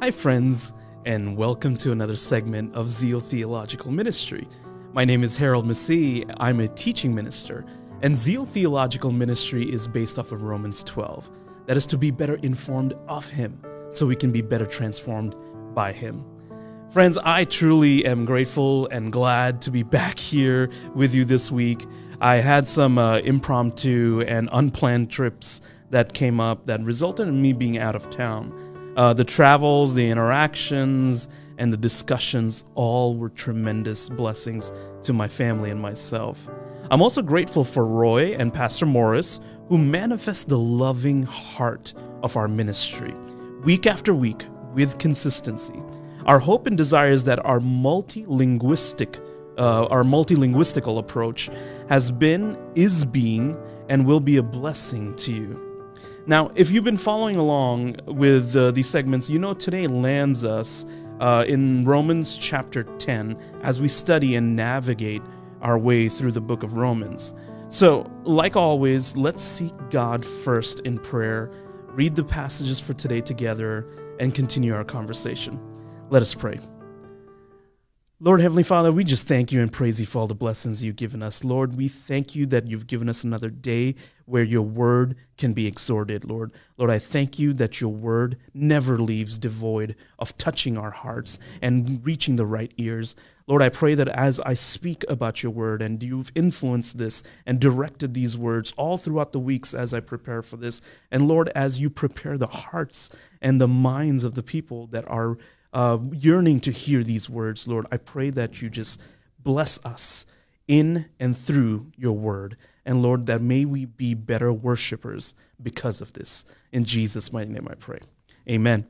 Hi, friends, and welcome to another segment of Zeal Theological Ministry. My name is Harold Massey. I'm a teaching minister, and Zeal Theological Ministry is based off of Romans 12. That is to be better informed of Him, so we can be better transformed by Him. Friends, I truly am grateful and glad to be back here with you this week. I had some uh, impromptu and unplanned trips that came up that resulted in me being out of town. Uh, the travels, the interactions, and the discussions all were tremendous blessings to my family and myself. I'm also grateful for Roy and Pastor Morris, who manifest the loving heart of our ministry week after week with consistency. Our hope and desire is that our multilinguistic, uh, our multilinguistical approach has been, is being, and will be a blessing to you. Now, if you've been following along with uh, these segments, you know today lands us uh, in Romans chapter 10 as we study and navigate our way through the book of Romans. So, like always, let's seek God first in prayer, read the passages for today together, and continue our conversation. Let us pray. Lord Heavenly Father, we just thank you and praise you for all the blessings you've given us. Lord, we thank you that you've given us another day where your word can be exhorted, Lord. Lord, I thank you that your word never leaves devoid of touching our hearts and reaching the right ears. Lord, I pray that as I speak about your word and you've influenced this and directed these words all throughout the weeks as I prepare for this, and Lord, as you prepare the hearts and the minds of the people that are uh, yearning to hear these words, Lord, I pray that you just bless us in and through your word. And Lord, that may we be better worshipers because of this. In Jesus' mighty name I pray. Amen.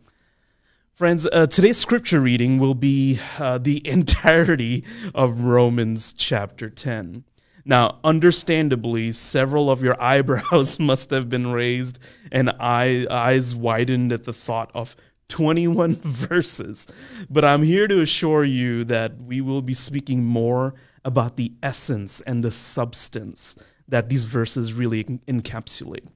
Friends, uh, today's scripture reading will be uh, the entirety of Romans chapter 10. Now, understandably, several of your eyebrows must have been raised and eye, eyes widened at the thought of 21 verses. But I'm here to assure you that we will be speaking more about the essence and the substance that these verses really encapsulate.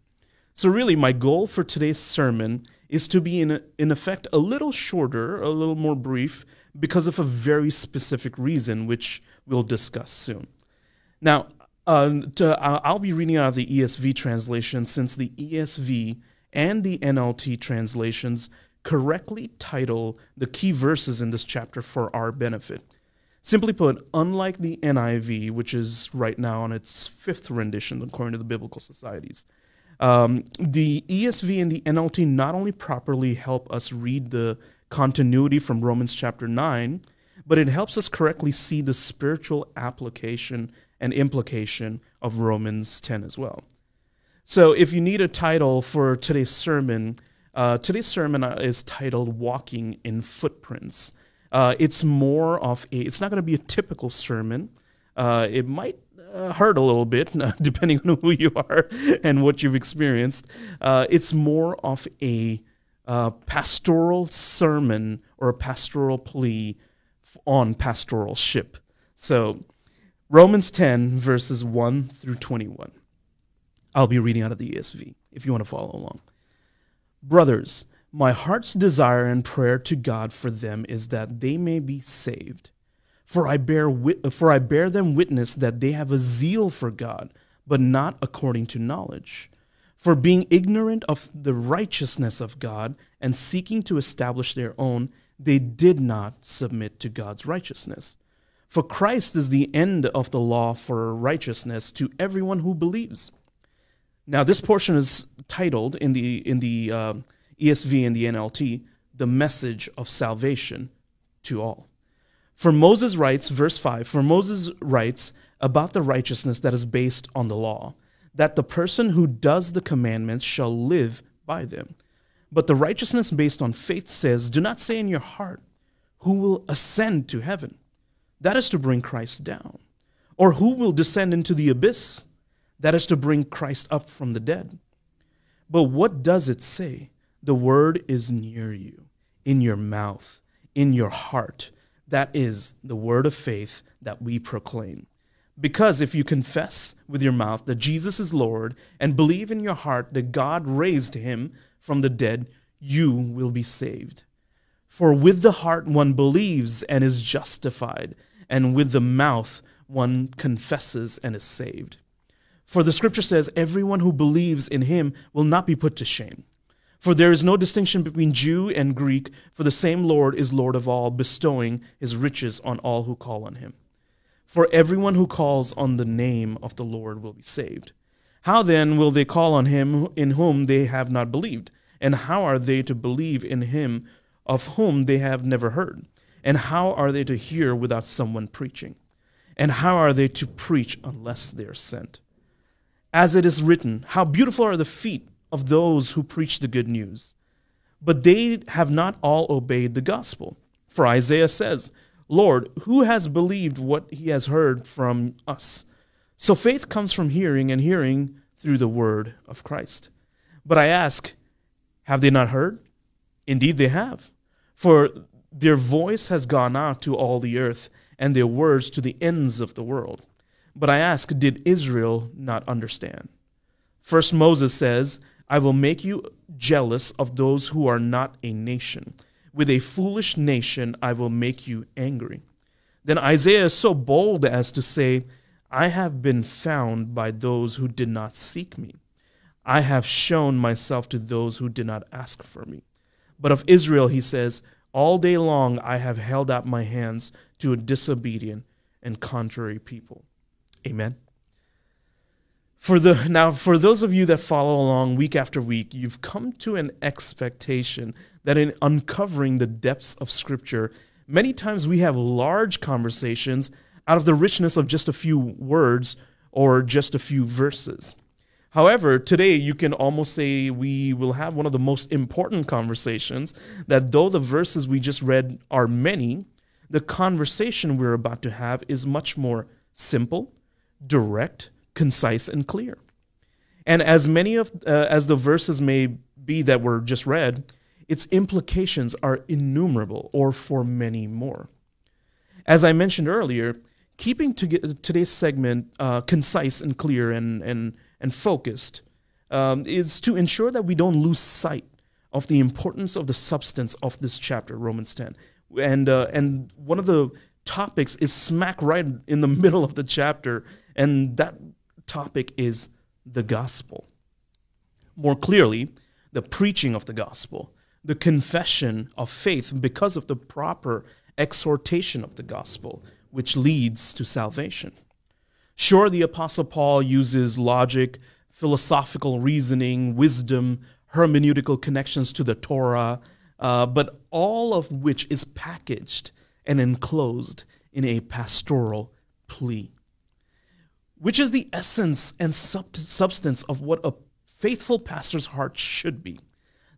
So, really, my goal for today's sermon is to be, in, in effect, a little shorter, a little more brief, because of a very specific reason, which we'll discuss soon. Now, uh, to, uh, I'll be reading out of the ESV translation since the ESV and the NLT translations correctly title the key verses in this chapter for our benefit. Simply put, unlike the NIV, which is right now on its fifth rendition according to the Biblical Societies, um, the ESV and the NLT not only properly help us read the continuity from Romans chapter 9, but it helps us correctly see the spiritual application and implication of Romans 10 as well. So, if you need a title for today's sermon, uh, today's sermon is titled Walking in Footprints. Uh, it's more of a, it's not going to be a typical sermon. Uh, it might uh, hurt a little bit, depending on who you are and what you've experienced. Uh, it's more of a pastoral sermon or a pastoral plea on pastoralship. So, Romans 10, verses 1 through 21. I'll be reading out of the ESV if you want to follow along. Brothers, my heart's desire and prayer to God for them is that they may be saved. For I bear wit- for I bear them witness that they have a zeal for God, but not according to knowledge. For being ignorant of the righteousness of God and seeking to establish their own, they did not submit to God's righteousness. For Christ is the end of the law for righteousness to everyone who believes. Now, this portion is titled in the in the uh, ESV and the NLT, "The Message of Salvation to All." For Moses writes, verse five. For Moses writes about the righteousness that is based on the law, that the person who does the commandments shall live by them. But the righteousness based on faith says, "Do not say in your heart, who will ascend to heaven." That is to bring Christ down, or who will descend into the abyss that is to bring Christ up from the dead. But what does it say? The word is near you, in your mouth, in your heart. That is the word of faith that we proclaim. Because if you confess with your mouth that Jesus is Lord and believe in your heart that God raised him from the dead, you will be saved. For with the heart one believes and is justified, and with the mouth one confesses and is saved. For the scripture says, Everyone who believes in him will not be put to shame. For there is no distinction between Jew and Greek, for the same Lord is Lord of all, bestowing his riches on all who call on him. For everyone who calls on the name of the Lord will be saved. How then will they call on him in whom they have not believed? And how are they to believe in him of whom they have never heard? And how are they to hear without someone preaching? And how are they to preach unless they are sent? As it is written, How beautiful are the feet of those who preach the good news! But they have not all obeyed the gospel. For Isaiah says, Lord, who has believed what he has heard from us? So faith comes from hearing, and hearing through the word of Christ. But I ask, have they not heard? Indeed, they have. For their voice has gone out to all the earth, and their words to the ends of the world. But I ask, did Israel not understand? First Moses says, I will make you jealous of those who are not a nation. With a foolish nation I will make you angry. Then Isaiah is so bold as to say, I have been found by those who did not seek me. I have shown myself to those who did not ask for me. But of Israel, he says, All day long I have held out my hands to a disobedient and contrary people. Amen. For the now for those of you that follow along week after week, you've come to an expectation that in uncovering the depths of scripture, many times we have large conversations out of the richness of just a few words or just a few verses. However, today you can almost say we will have one of the most important conversations that though the verses we just read are many, the conversation we're about to have is much more simple, direct, concise, and clear. And as many of uh, as the verses may be that were just read, its implications are innumerable or for many more. As I mentioned earlier, keeping to today's segment uh, concise and clear and, and and focused um, is to ensure that we don't lose sight of the importance of the substance of this chapter, Romans 10. And, uh, and one of the topics is smack right in the middle of the chapter, and that topic is the gospel. More clearly, the preaching of the gospel, the confession of faith because of the proper exhortation of the gospel, which leads to salvation. Sure, the Apostle Paul uses logic, philosophical reasoning, wisdom, hermeneutical connections to the Torah, uh, but all of which is packaged and enclosed in a pastoral plea, which is the essence and sub- substance of what a faithful pastor's heart should be.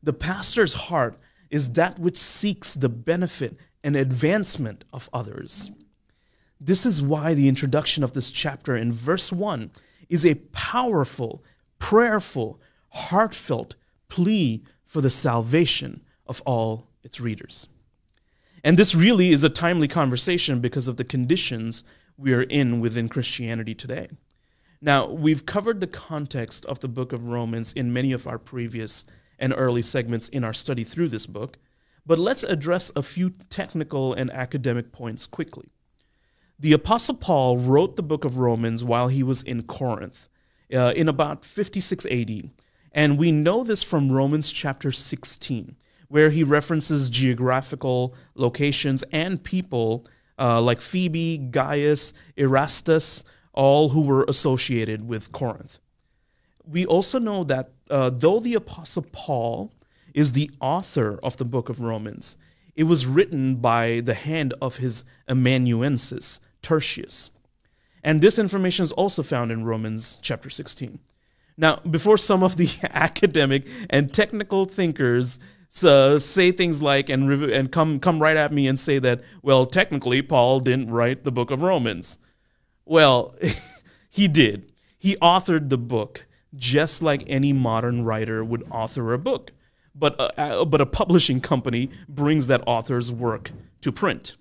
The pastor's heart is that which seeks the benefit and advancement of others. This is why the introduction of this chapter in verse 1 is a powerful, prayerful, heartfelt plea for the salvation of all its readers. And this really is a timely conversation because of the conditions we are in within Christianity today. Now, we've covered the context of the book of Romans in many of our previous and early segments in our study through this book, but let's address a few technical and academic points quickly. The Apostle Paul wrote the book of Romans while he was in Corinth uh, in about 56 AD. And we know this from Romans chapter 16, where he references geographical locations and people uh, like Phoebe, Gaius, Erastus, all who were associated with Corinth. We also know that uh, though the Apostle Paul is the author of the book of Romans, it was written by the hand of his amanuensis, Tertius. And this information is also found in Romans chapter 16. Now, before some of the academic and technical thinkers uh, say things like and and come come right at me and say that well, technically Paul didn't write the book of Romans. Well, he did. He authored the book just like any modern writer would author a book but a, uh, uh, but a publishing company brings that author's work to print.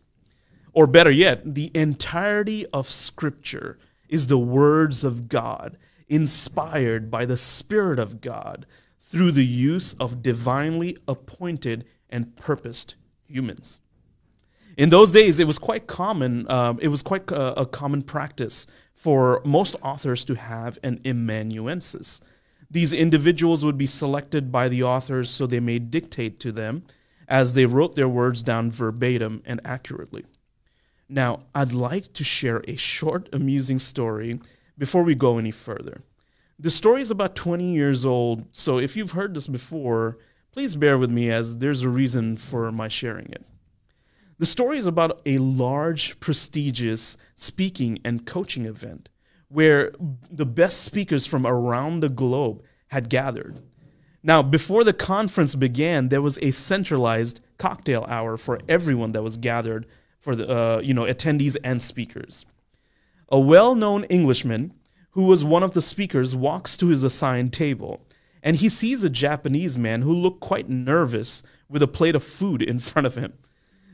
Or better yet, the entirety of Scripture is the words of God, inspired by the Spirit of God through the use of divinely appointed and purposed humans. In those days, it was quite common. Um, it was quite a, a common practice for most authors to have an amanuensis. These individuals would be selected by the authors so they may dictate to them as they wrote their words down verbatim and accurately. Now, I'd like to share a short, amusing story before we go any further. The story is about 20 years old, so if you've heard this before, please bear with me as there's a reason for my sharing it. The story is about a large, prestigious speaking and coaching event where the best speakers from around the globe had gathered. Now, before the conference began, there was a centralized cocktail hour for everyone that was gathered for the uh, you know attendees and speakers. A well-known Englishman who was one of the speakers walks to his assigned table and he sees a Japanese man who looked quite nervous with a plate of food in front of him.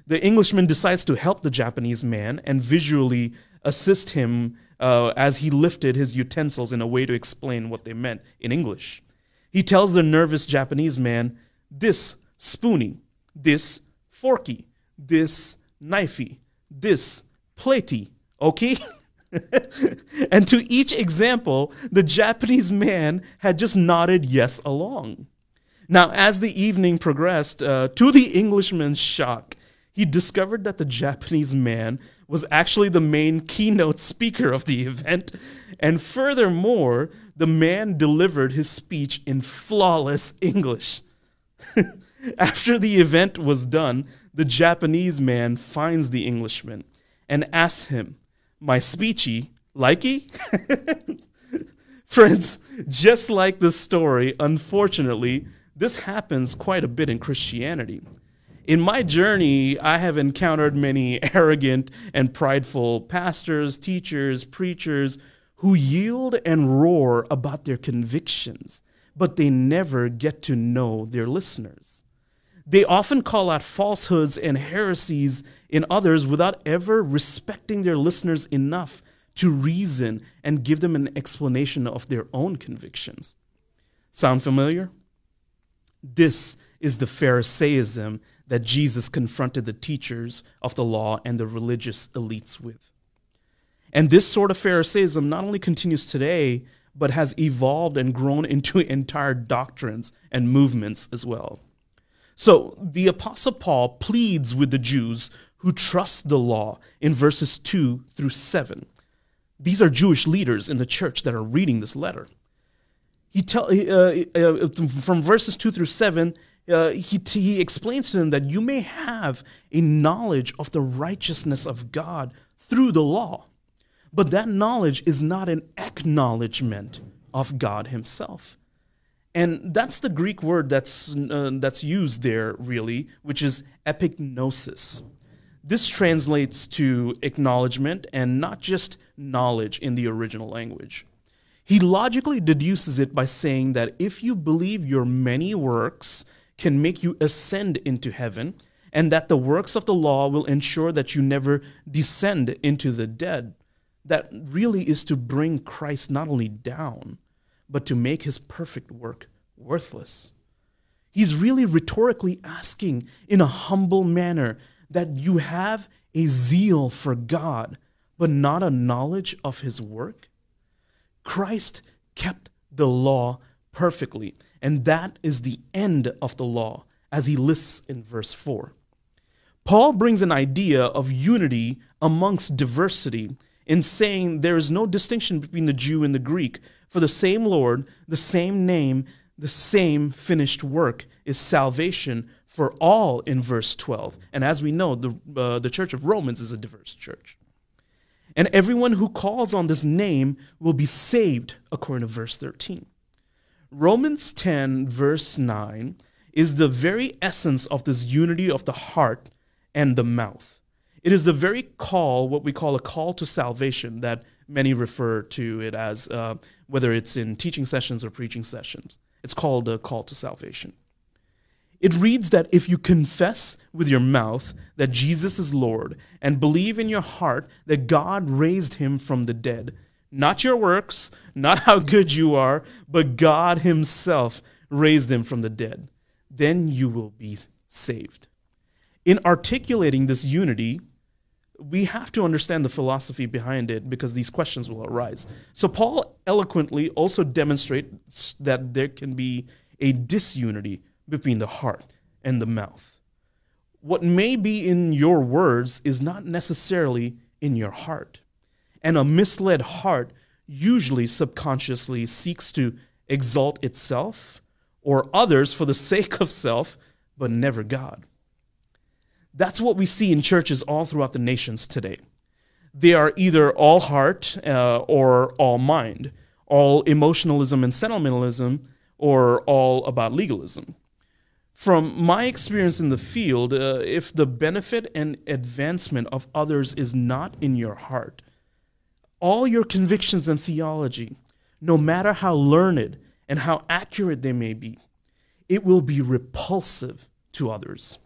The Englishman decides to help the Japanese man and visually assist him uh, as he lifted his utensils in a way to explain what they meant in English. He tells the nervous Japanese man, This spoony, this forky, this knifey, this platey, okay? and to each example, the Japanese man had just nodded yes along. Now, as the evening progressed, uh, to the Englishman's shock, he discovered that the Japanese man was actually the main keynote speaker of the event. And furthermore, the man delivered his speech in flawless English. After the event was done, the Japanese man finds the Englishman and asks him, My speechy, likey? Friends, just like the story, unfortunately, this happens quite a bit in Christianity in my journey, I have encountered many arrogant and prideful pastors, teachers, preachers who yield and roar about their convictions, but they never get to know their listeners. They often call out falsehoods and heresies in others without ever respecting their listeners enough to reason and give them an explanation of their own convictions. Sound familiar? This is the Pharisaism that Jesus confronted the teachers of the law and the religious elites with. And this sort of Pharisaism not only continues today, but has evolved and grown into entire doctrines and movements as well. So the Apostle Paul pleads with the Jews who trust the law in verses 2 through 7. These are Jewish leaders in the church that are reading this letter. He tell, uh, uh, from verses 2 through 7, uh, he, he explains to them that you may have a knowledge of the righteousness of God through the law, but that knowledge is not an acknowledgement of God Himself. And that's the Greek word that's, uh, that's used there, really, which is epignosis. This translates to acknowledgement and not just knowledge in the original language. He logically deduces it by saying that if you believe your many works can make you ascend into heaven, and that the works of the law will ensure that you never descend into the dead. That really is to bring Christ not only down, but to make his perfect work worthless. He's really rhetorically asking in a humble manner that you have a zeal for God, but not a knowledge of his work. Christ kept the law perfectly. And that is the end of the law, as he lists in verse 4. Paul brings an idea of unity amongst diversity in saying there is no distinction between the Jew and the Greek, for the same Lord, the same name, the same finished work is salvation for all in verse 12. And as we know, the, uh, the church of Romans is a diverse church. And everyone who calls on this name will be saved, according to verse 13. Romans 10, verse 9, is the very essence of this unity of the heart and the mouth. It is the very call, what we call a call to salvation, that many refer to it as, uh, whether it's in teaching sessions or preaching sessions. It's called a call to salvation. It reads that if you confess with your mouth that Jesus is Lord and believe in your heart that God raised him from the dead, not your works, not how good you are, but God Himself raised him from the dead. Then you will be saved. In articulating this unity, we have to understand the philosophy behind it because these questions will arise. So Paul eloquently also demonstrates that there can be a disunity between the heart and the mouth. What may be in your words is not necessarily in your heart. And a misled heart usually subconsciously seeks to exalt itself or others for the sake of self, but never God. That's what we see in churches all throughout the nations today. They are either all heart uh, or all mind, all emotionalism and sentimentalism, or all about legalism. From my experience in the field, uh, if the benefit and advancement of others is not in your heart, all your convictions and theology, no matter how learned and how accurate they may be, it will be repulsive to others.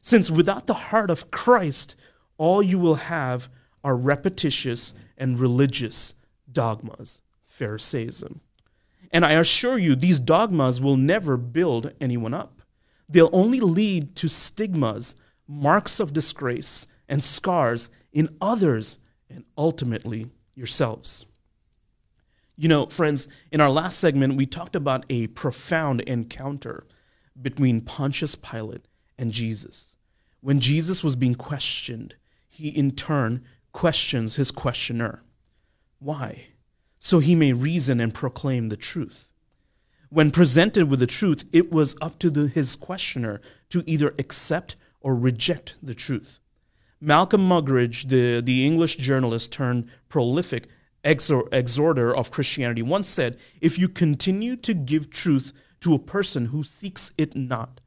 Since without the heart of Christ, all you will have are repetitious and religious dogmas, Pharisaism. And I assure you, these dogmas will never build anyone up. They'll only lead to stigmas, marks of disgrace, and scars in others and ultimately yourselves. You know, friends, in our last segment, we talked about a profound encounter between Pontius Pilate and Jesus. When Jesus was being questioned, he in turn questions his questioner. Why? So he may reason and proclaim the truth. When presented with the truth, it was up to the, his questioner to either accept or reject the truth. Malcolm Muggeridge, the, the English journalist turned prolific exor- exhorter of Christianity, once said If you continue to give truth to a person who seeks it not,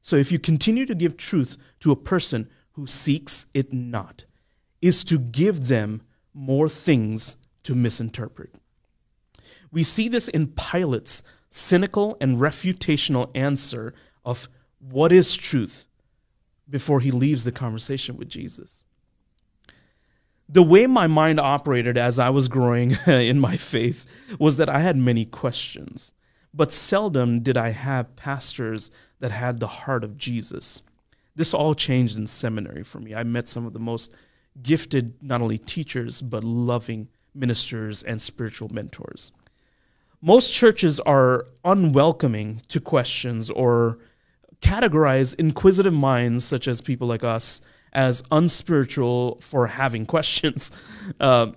so if you continue to give truth to a person who seeks it not, is to give them more things to misinterpret. We see this in Pilate's cynical and refutational answer of what is truth before he leaves the conversation with Jesus. The way my mind operated as I was growing in my faith was that I had many questions, but seldom did I have pastors that had the heart of Jesus. This all changed in seminary for me. I met some of the most gifted, not only teachers, but loving ministers and spiritual mentors. Most churches are unwelcoming to questions or categorize inquisitive minds, such as people like us, as unspiritual for having questions. Uh,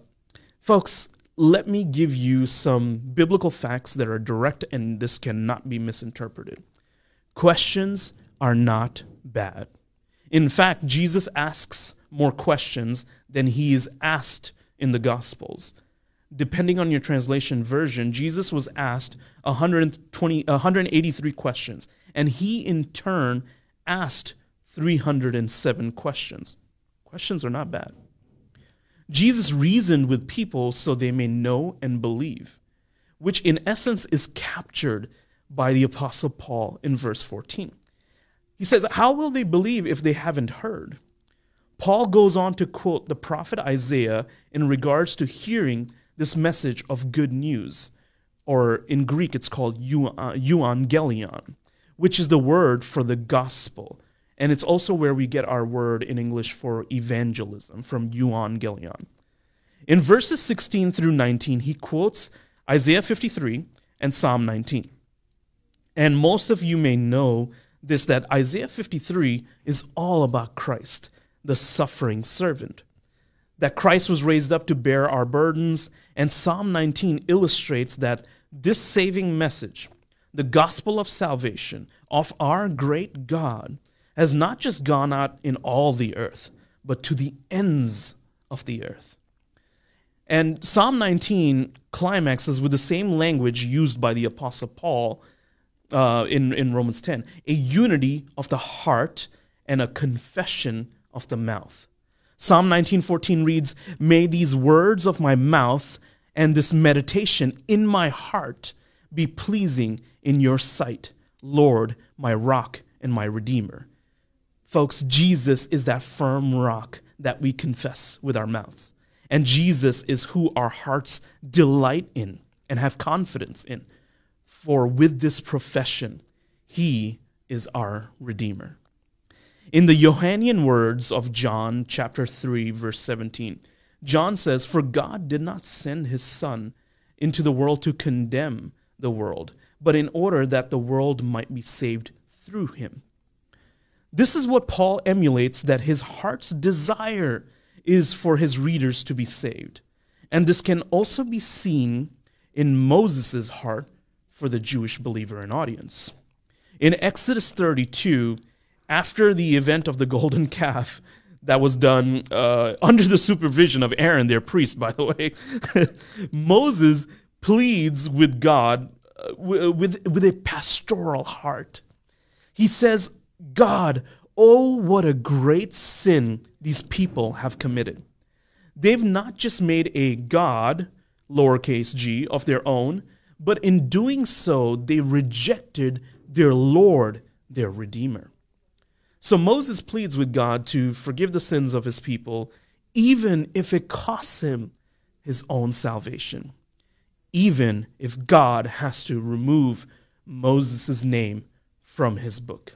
folks, let me give you some biblical facts that are direct and this cannot be misinterpreted. Questions are not bad. In fact, Jesus asks more questions than he is asked in the Gospels. Depending on your translation version, Jesus was asked 120, 183 questions, and he in turn asked 307 questions. Questions are not bad. Jesus reasoned with people so they may know and believe, which in essence is captured by the Apostle Paul in verse 14. He says, How will they believe if they haven't heard? Paul goes on to quote the prophet Isaiah in regards to hearing this message of good news, or in Greek it's called euangelion, which is the word for the gospel. And it's also where we get our word in English for evangelism from euangelion. In verses 16 through 19, he quotes Isaiah 53 and Psalm 19. And most of you may know this that Isaiah 53 is all about Christ, the suffering servant. That Christ was raised up to bear our burdens, and Psalm 19 illustrates that this saving message, the gospel of salvation of our great God, has not just gone out in all the earth, but to the ends of the earth. And Psalm 19 climaxes with the same language used by the Apostle Paul uh, in, in Romans 10 a unity of the heart and a confession of the mouth. Psalm 19:14 reads, "May these words of my mouth and this meditation in my heart be pleasing in your sight, Lord, my rock and my redeemer." Folks, Jesus is that firm rock that we confess with our mouths. And Jesus is who our hearts delight in and have confidence in. For with this profession, he is our Redeemer. In the Johannian words of John chapter 3 verse 17, John says, "For God did not send his son into the world to condemn the world, but in order that the world might be saved through him." This is what Paul emulates that his heart's desire is for his readers to be saved. And this can also be seen in Moses' heart for the Jewish believer and audience. In Exodus 32, after the event of the golden calf that was done uh, under the supervision of Aaron, their priest, by the way, Moses pleads with God uh, with, with a pastoral heart. He says, God, oh, what a great sin these people have committed. They've not just made a God, lowercase g, of their own, but in doing so, they rejected their Lord, their Redeemer. So Moses pleads with God to forgive the sins of his people, even if it costs him his own salvation, even if God has to remove Moses' name from his book.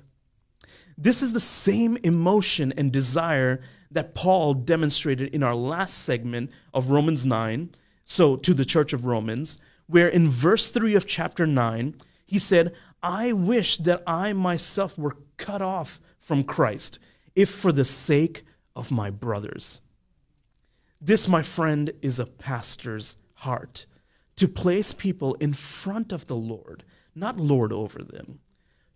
This is the same emotion and desire that Paul demonstrated in our last segment of Romans 9, so to the church of Romans, where in verse 3 of chapter 9, he said, I wish that I myself were cut off from Christ, if for the sake of my brothers. This, my friend, is a pastor's heart to place people in front of the Lord, not lord over them,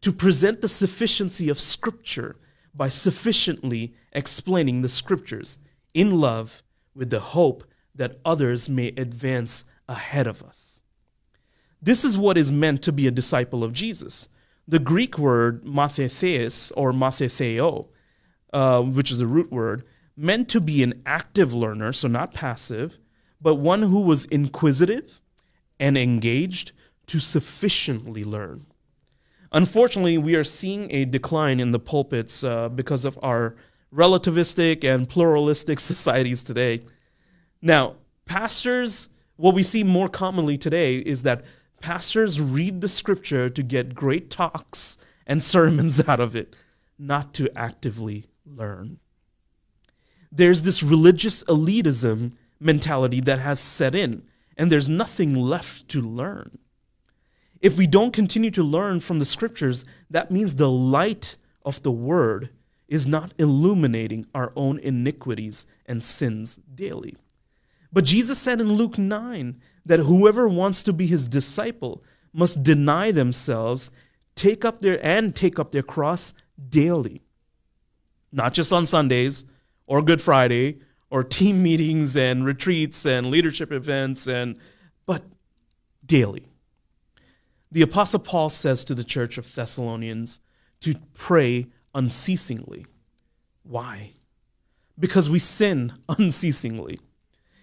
to present the sufficiency of Scripture by sufficiently explaining the Scriptures in love with the hope that others may advance ahead of us. This is what is meant to be a disciple of Jesus. The Greek word mathetheis or mathetheo, uh, which is a root word, meant to be an active learner, so not passive, but one who was inquisitive and engaged to sufficiently learn. Unfortunately, we are seeing a decline in the pulpits uh, because of our relativistic and pluralistic societies today. Now, pastors, what we see more commonly today is that Pastors read the scripture to get great talks and sermons out of it, not to actively learn. There's this religious elitism mentality that has set in, and there's nothing left to learn. If we don't continue to learn from the scriptures, that means the light of the word is not illuminating our own iniquities and sins daily. But Jesus said in Luke 9 that whoever wants to be his disciple must deny themselves, take up their and take up their cross daily. Not just on Sundays or Good Friday or team meetings and retreats and leadership events and but daily. The apostle Paul says to the church of Thessalonians to pray unceasingly. Why? Because we sin unceasingly.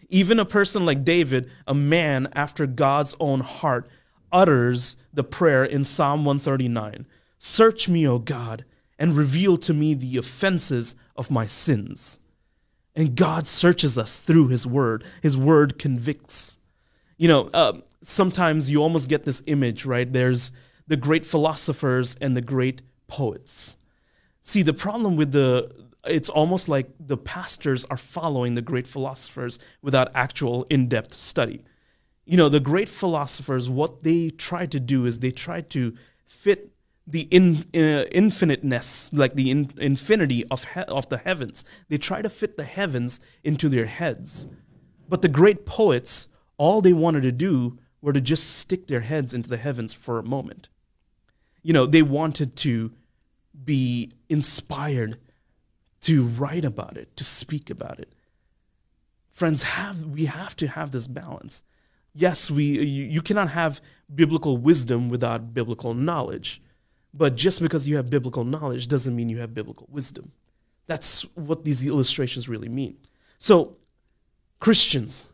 Even a person like David, a man after God's own heart, utters the prayer in Psalm 139 Search me, O God, and reveal to me the offenses of my sins. And God searches us through His Word. His Word convicts. You know, uh, sometimes you almost get this image, right? There's the great philosophers and the great poets. See, the problem with the it's almost like the pastors are following the great philosophers without actual in depth study. You know, the great philosophers, what they try to do is they try to fit the in, uh, infiniteness, like the in, infinity of, he- of the heavens. They try to fit the heavens into their heads. But the great poets, all they wanted to do were to just stick their heads into the heavens for a moment. You know, they wanted to be inspired to write about it, to speak about it. Friends, have we have to have this balance. Yes, we you, you cannot have biblical wisdom without biblical knowledge. But just because you have biblical knowledge doesn't mean you have biblical wisdom. That's what these illustrations really mean. So, Christians,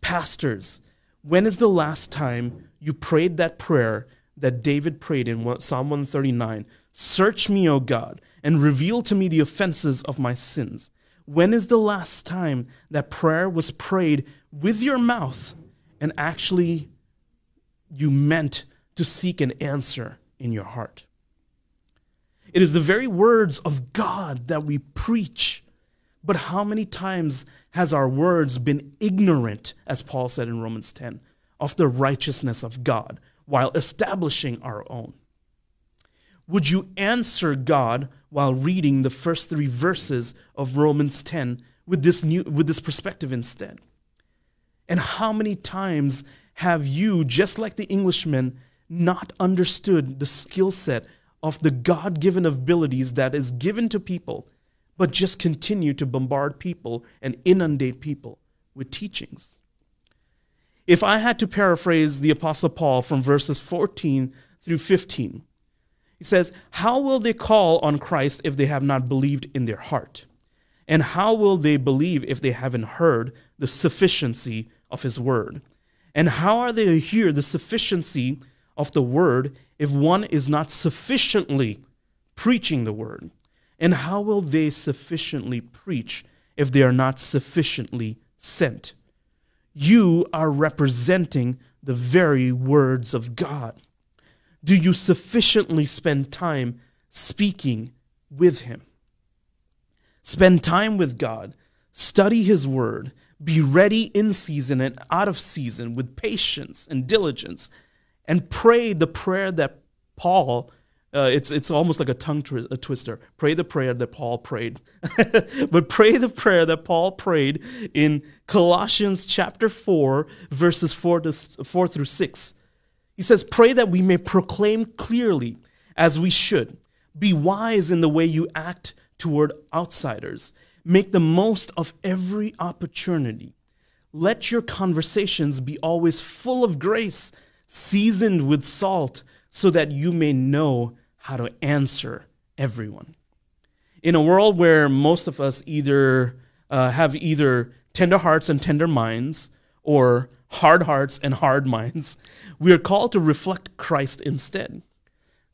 pastors, when is the last time you prayed that prayer that David prayed in Psalm 139? Search me, O God, and reveal to me the offenses of my sins. When is the last time that prayer was prayed with your mouth and actually you meant to seek an answer in your heart? It is the very words of God that we preach. But how many times has our words been ignorant, as Paul said in Romans 10, of the righteousness of God while establishing our own? Would you answer God while reading the first three verses of Romans 10 with this new with this perspective instead? And how many times have you, just like the Englishman, not understood the skill set of the God given abilities that is given to people, but just continue to bombard people and inundate people with teachings? If I had to paraphrase the Apostle Paul from verses 14 through 15, he says, How will they call on Christ if they have not believed in their heart? And how will they believe if they haven't heard the sufficiency of his word? And how are they to hear the sufficiency of the word if one is not sufficiently preaching the word? And how will they sufficiently preach if they are not sufficiently sent? You are representing the very words of God. Do you sufficiently spend time speaking with Him? Spend time with God, study His Word, be ready in season and out of season with patience and diligence, and pray the prayer that Paul. Uh, it's it's almost like a tongue twi- a twister. Pray the prayer that Paul prayed, but pray the prayer that Paul prayed in Colossians chapter four, verses four to four through six. He says, Pray that we may proclaim clearly as we should. Be wise in the way you act toward outsiders. Make the most of every opportunity. Let your conversations be always full of grace, seasoned with salt, so that you may know how to answer everyone. In a world where most of us either uh, have either tender hearts and tender minds, or hard hearts and hard minds, we are called to reflect Christ instead.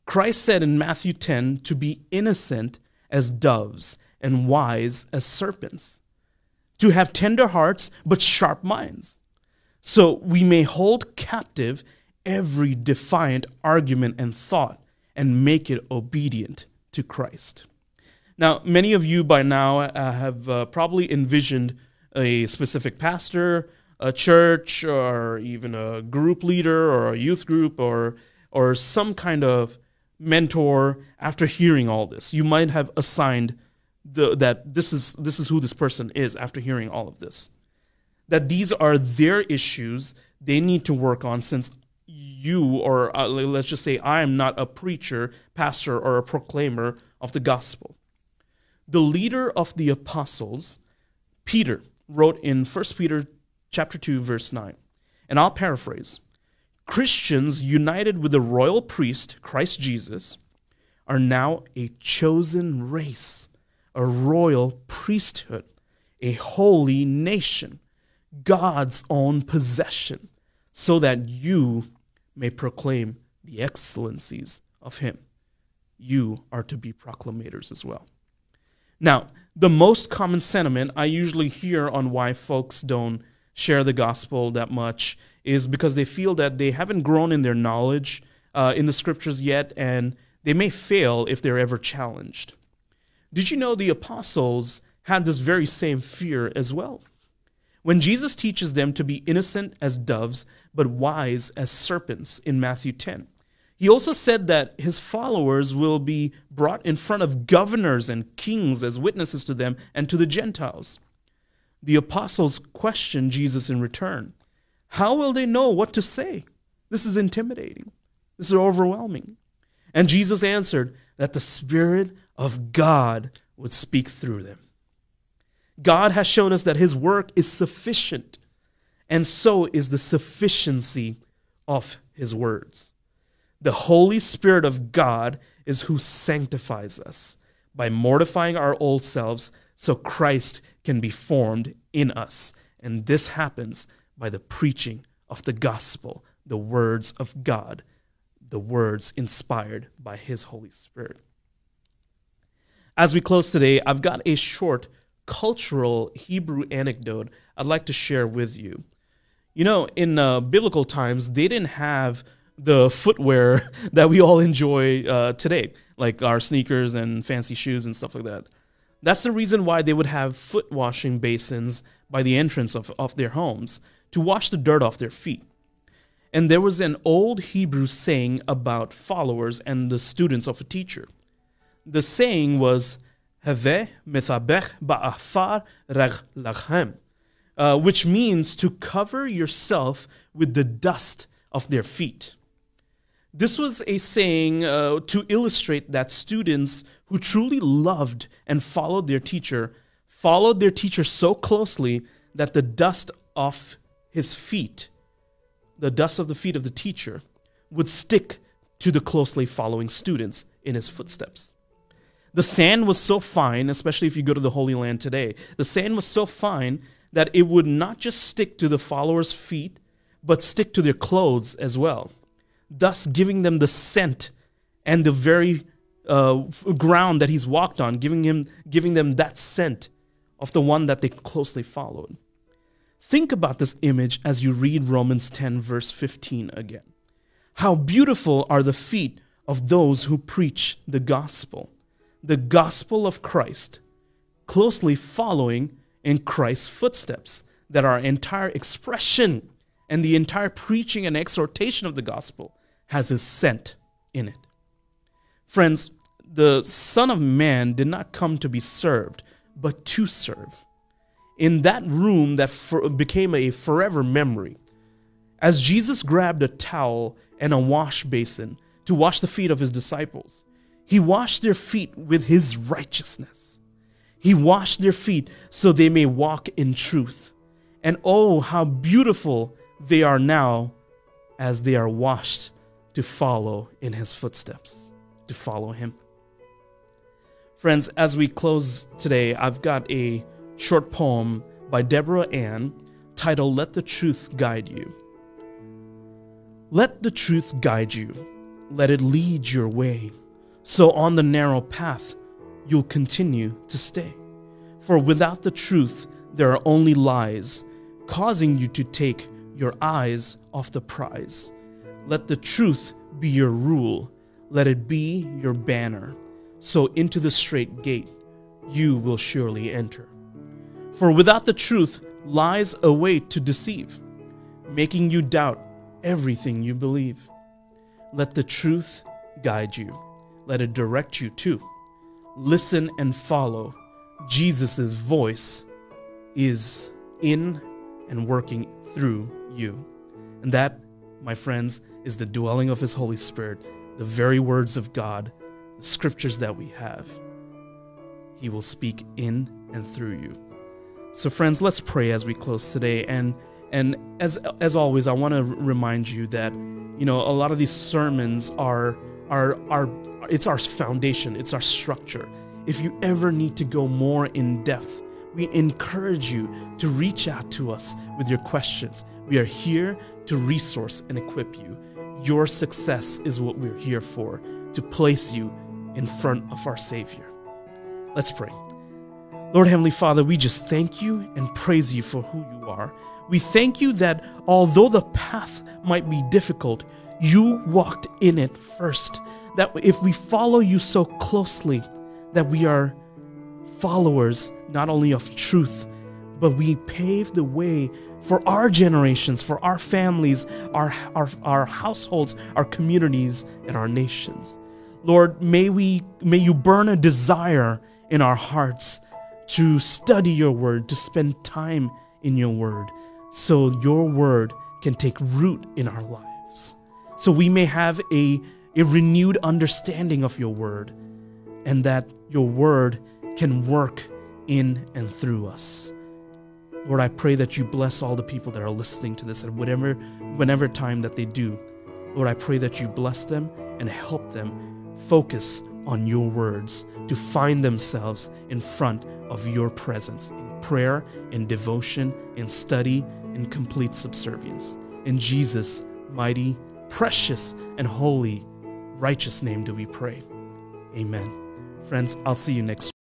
Christ said in Matthew 10 to be innocent as doves and wise as serpents, to have tender hearts but sharp minds, so we may hold captive every defiant argument and thought and make it obedient to Christ. Now, many of you by now uh, have uh, probably envisioned a specific pastor, a church or even a group leader or a youth group or or some kind of mentor after hearing all this you might have assigned the, that this is this is who this person is after hearing all of this that these are their issues they need to work on since you or uh, let's just say I am not a preacher pastor or a proclaimer of the gospel the leader of the apostles Peter wrote in 1 Peter chapter 2 verse 9. And I'll paraphrase. Christians united with the royal priest Christ Jesus are now a chosen race, a royal priesthood, a holy nation, God's own possession, so that you may proclaim the excellencies of him. You are to be proclamators as well. Now, the most common sentiment I usually hear on why folks don't share the gospel that much is because they feel that they haven't grown in their knowledge uh, in the scriptures yet, and they may fail if they're ever challenged. Did you know the apostles had this very same fear as well? When Jesus teaches them to be innocent as doves, but wise as serpents in Matthew 10, he also said that his followers will be brought in front of governors and kings as witnesses to them and to the Gentiles. The apostles question Jesus in return. How will they know what to say? This is intimidating. This is overwhelming. And Jesus answered that the Spirit of God would speak through them. God has shown us that His work is sufficient, and so is the sufficiency of His words. The Holy Spirit of God is who sanctifies us by mortifying our old selves so Christ can be formed in us. And this happens by the preaching of the gospel, the words of God, the words inspired by His Holy Spirit. As we close today, I've got a short cultural Hebrew anecdote I'd like to share with you. You know, in uh, biblical times, they didn't have the footwear that we all enjoy uh, today. like our sneakers and fancy shoes and stuff like that. That's the reason why they would have foot washing basins by the entrance of, of their homes to wash the dirt off their feet. And there was an old Hebrew saying about followers and the students of a teacher. The saying was, Have mithabech ba'afar reg lachem, uh, which means to cover yourself with the dust of their feet. This was a saying uh, to illustrate that students who truly loved and followed their teacher followed their teacher so closely that the dust off his feet, the dust of the feet of the teacher, would stick to the closely following students in his footsteps. The sand was so fine, especially if you go to the Holy Land today, the sand was so fine that it would not just stick to the followers' feet, but stick to their clothes as well, thus giving them the scent and the very uh, ground that he's walked on, giving him, giving them that scent of the one that they closely followed. Think about this image as you read Romans 10, verse 15 again. How beautiful are the feet of those who preach the gospel, the gospel of Christ, closely following in Christ's footsteps, that our entire expression and the entire preaching and exhortation of the gospel has his scent in it. Friends, the Son of Man did not come to be served, but to serve. In that room that for, became a forever memory, as Jesus grabbed a towel and a wash basin to wash the feet of his disciples, he washed their feet with his righteousness. He washed their feet so they may walk in truth. And oh, how beautiful they are now as they are washed to follow in his footsteps, to follow him. Friends, as we close today, I've got a short poem by Deborah Ann titled Let the Truth Guide You. Let the truth guide you, let it lead your way, so on the narrow path you'll continue to stay. For without the truth, there are only lies, causing you to take your eyes off the prize. Let the truth be your rule, let it be your banner so into the straight gate you will surely enter. For without the truth lies a way to deceive, making you doubt everything you believe. Let the truth guide you, let it direct you too. Listen and follow. Jesus' voice is in and working through you. And that, my friends, is the dwelling of His Holy Spirit, the very words of God the scriptures that we have, He will speak in and through you. So, friends, let's pray as we close today. And and as as always, I want to remind you that you know a lot of these sermons are are are it's our foundation, it's our structure. If you ever need to go more in depth, we encourage you to reach out to us with your questions. We are here to resource and equip you. Your success is what we're here for, to place you in front of our Savior. Let's pray. Lord Heavenly Father, we just thank you and praise you for who you are. We thank you that although the path might be difficult, you walked in it first. That if we follow you so closely, that we are followers not only of truth, but we pave the way for our generations, for our families, our, our, our households, our communities, and our nations. Lord, may we may you burn a desire in our hearts to study your word, to spend time in your word, so your word can take root in our lives. So we may have a, a renewed understanding of your word, and that your word can work in and through us. Lord, I pray that you bless all the people that are listening to this at whatever whenever time that they do. Lord, I pray that you bless them and help them focus on your words, to find themselves in front of your presence in prayer, in devotion, in study, in complete subservience. In Jesus' mighty, precious, and holy, righteous name do we pray. Amen. Friends, I'll see you next